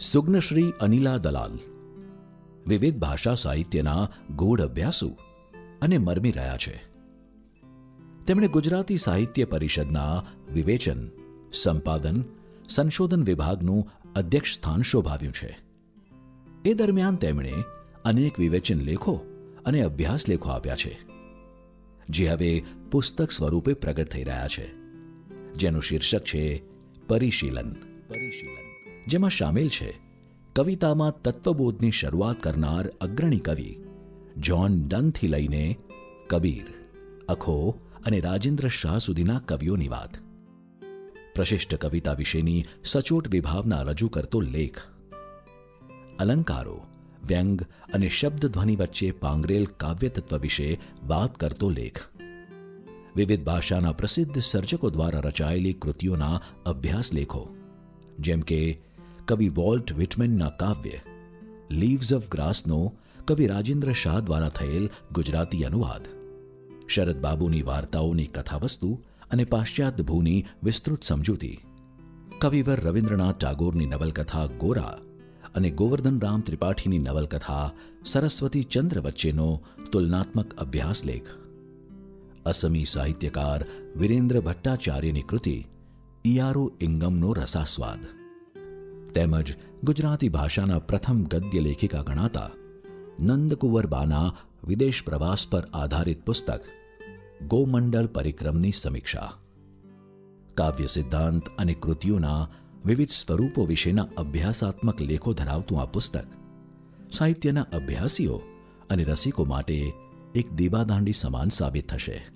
સુગ્નશ્રી અનિલા દલાલ. વિવિધ ભાષા સાહિત્યના ગૂઢ અભ્યાસુ અને મરમી રહ્યા છે. તેમણે ગુજરાતી સાહિત્ય પરિષદના વિવેચન, સંપાદન, સંશોધન વિભાગનું અધ્યક્ષ સ્થાન શોભાવ્યું છે. એ દરમિયાન તેમણે અનેક વિવેચન લેખો અને અભ્યાસ લેખો આપ્યા છે, જે હવે પુસ્તક સ્વરૂપે પ્રગટ થઈ રહ્યા છે, જેનું શીર્ષક છે પરિશીલન. પરિશીલન. જેમાં સામેલ છે કવિતામાં તત્વબોધની શરૂઆત કરનાર અગ્રણી કવિ જ્હોન ડનથી લઈને કબીર, અખો અને રાજેન્દ્ર શાહ સુધીના કવિઓની વાત. પ્રશિષ્ટ કવિતા વિશેની સચોટ વિભાવના રજૂ કરતો લેખ. અલંકારો, વ્યંગ અને શબ્દ ધ્વનિ વચ્ચે પાંગરેલ કાવ્યતત્વ વિશે વાત કરતો લેખ. વિવિધ ભાષાના પ્રસિદ્ધ સર્જકો દ્વારા રચાયેલી કૃતિઓના અભ્યાસ લેખો, જેમ કે કવિ વોલ્ટ વિટમેનના કાવ્ય લીવ્સ ઓફ ગ્રાસનો કવિ રાજેન્દ્ર શાહ દ્વારા થયેલ ગુજરાતી અનુવાદ. શરદ બાબુની વાર્તાઓની કથાવસ્તુ અને પાશ્ચાત્ય ભૂની વિસ્તૃત સમજૂતી. કવિવર રવિન્દ્રનાથ ટાગોરની નવલકથા ગોરા અને ગોવર્ધન રામ ત્રિપાઠીની નવલકથા સરસ્વતી ચંદ્ર વચ્ચેનો તુલનાત્મક અભ્યાસ લેખ. અસમી સાહિત્યકાર વિરેન્દ્ર ભટ્ટાચાર્યની કૃતિ ઇયારો ઇંગમનો રસાસ્વાદ તેમજ ગુજરાતી ભાષાના પ્રથમ ગદ્ય લેખિકા ગણાતા નંદકુંવરબાના વિદેશ પ્રવાસ પર આધારિત પુસ્તક ગોમંડળ પરિક્રમની સમીક્ષા. કાવ્ય સિદ્ધાંત અને કૃતિઓના વિવિધ સ્વરૂપો વિશેના અભ્યાસાત્મક લેખો ધરાવતું આ પુસ્તક. સાહિત્યના અભ્યાસીઓ અને રસિકો માટે એક દીવાદાંડી સમાન સાબિત થશે.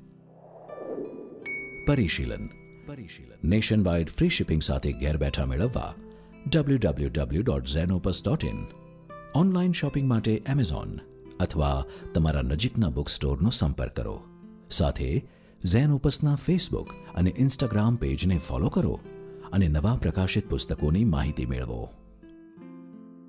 પરિશીલન. પરિશીલન. નેશન વાઇડ ફ્રી શિપિંગ સાથે ઘેર બેઠા મેળવવા ઇન ઓનલાઈન શોપિંગ માટે એમેઝોન અથવા તમારા નજીકના બુક સ્ટોરનો સંપર્ક કરો. સાથે ઝેનોપસના ફેસબુક અને ઇન્સ્ટાગ્રામ પેજને ફોલો કરો અને નવા પ્રકાશિત પુસ્તકોની માહિતી મેળવો.